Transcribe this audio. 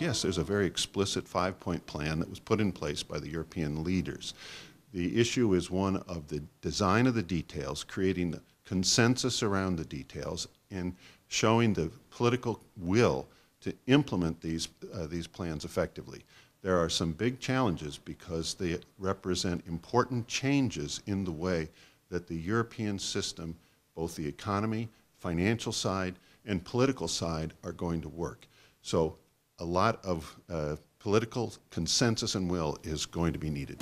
yes, there's a very explicit five-point plan that was put in place by the European leaders. The issue is one of the design of the details, creating the consensus around the details, and showing the political will to implement these, uh, these plans effectively. There are some big challenges because they represent important changes in the way that the European system, both the economy, financial side, and political side, are going to work. So a lot of uh, political consensus and will is going to be needed.